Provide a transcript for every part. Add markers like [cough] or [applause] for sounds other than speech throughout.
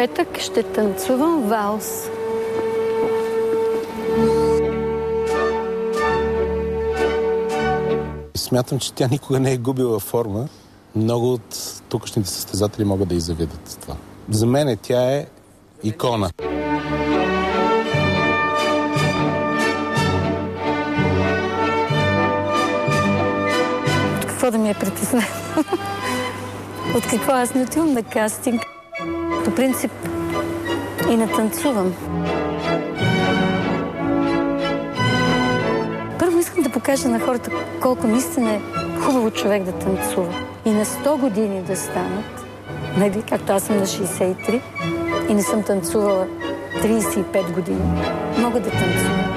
петък ще танцувам валс. Смятам, че тя никога не е губила форма. Много от тукашните състезатели могат да и завидят това. За мен тя е икона. От какво да ми е притеснено? От какво аз не отивам на кастинг? По принцип и не танцувам. Първо искам да покажа на хората колко наистина е хубаво човек да танцува. И на 100 години да станат, нали, както аз съм на 63 и не съм танцувала 35 години, могат да танцуват.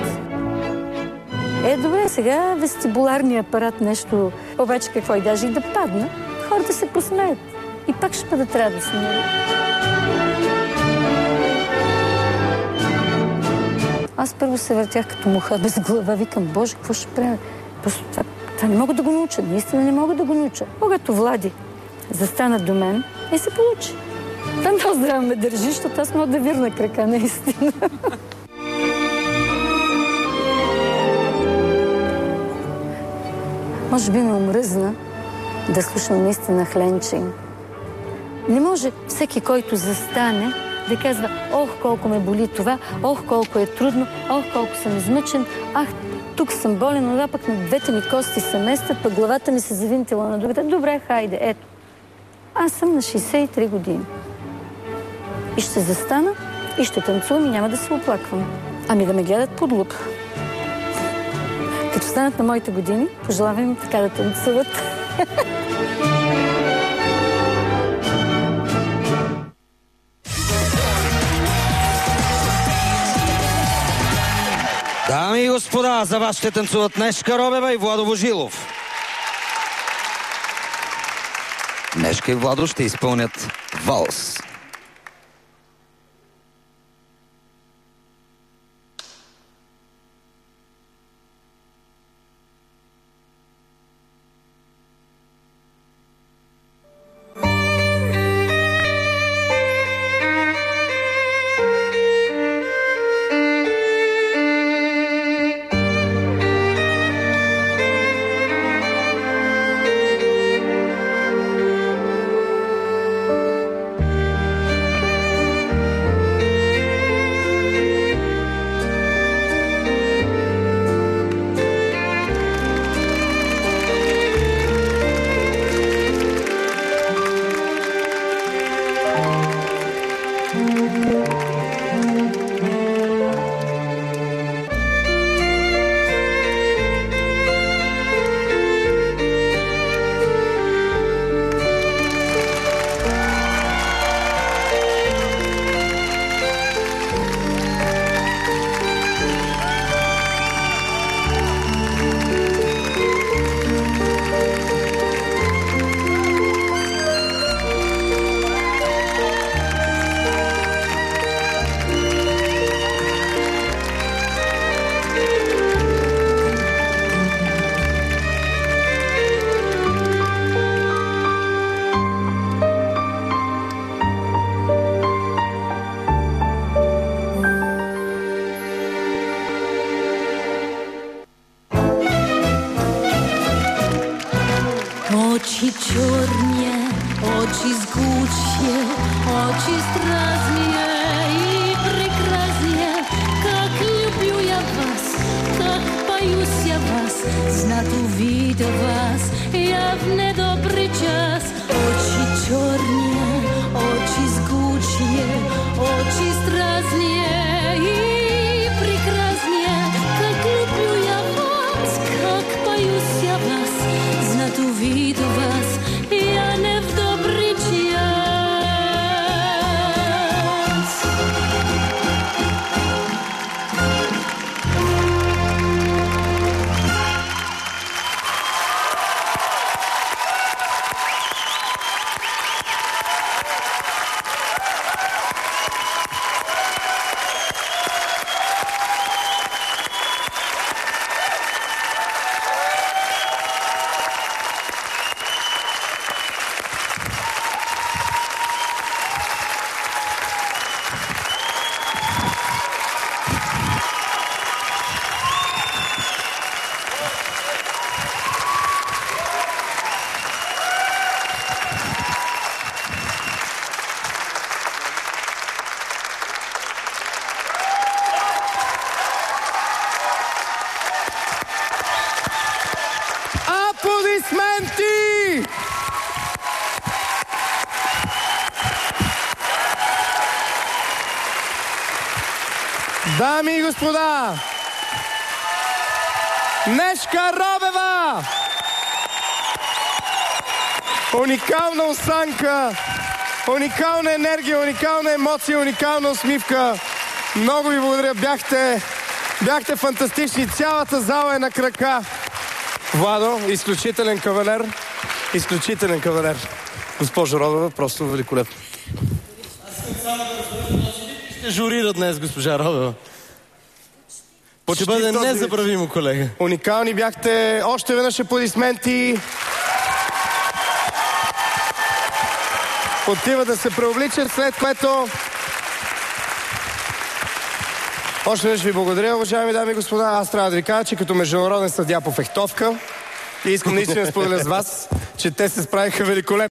Е, добре, сега вестибуларния апарат нещо, обаче какво и даже и да падна, хората се посмеят. И пак ще бъдат радостни. Аз първо се въртях като муха без глава. Викам, Боже, какво ще правя? Просто това, това не мога да го науча. Наистина не мога да го науча. Когато Влади застана до мен и се получи. Там много здраво ме държи, защото аз мога да вирна крака, наистина. Може би ме омръзна да слушам наистина хленчинг. Не може всеки, който застане, да казва, ох, колко ме боли това, ох, колко е трудно, ох, колко съм измъчен, ах, тук съм болен, но пък на двете ми кости се местят, пък главата ми се завинтила на другата. Добре, хайде, ето. Аз съм на 63 години. И ще застана, и ще танцувам и няма да се оплаквам. Ами да ме гледат под лук. Като станат на моите години, пожелавам им така да танцуват. Дами [laughs] господа, за вас ще танцуват Нешка Робева и Владо Божилов. Нешка и Владо ще изпълнят валс. Música Очі чорні, очі згучі, очі страстні и прекрасні, как люблю я вас, как боюсь я вас, знат увидя вас, я в недобрий Дами и господа, Нешка Робева! Уникална осанка, уникална енергия, уникална емоция, уникална усмивка. Много ви благодаря, бяхте, бяхте фантастични. Цялата зала е на крака. Владо, изключителен кавалер, изключителен кавалер. Госпожо Робева, просто великолепно. Ще журира днес госпожа Робева. Ще бъде незабравимо, колега. Уникални бяхте. Още веднъж аплодисменти. Отива да се преобличат, след което... Още веднъж ви благодаря, уважаеми дами и господа. Аз трябва да ви кажа, че като международен съдя по фехтовка и искам наистина да споделя с вас, че те се справиха великолепно.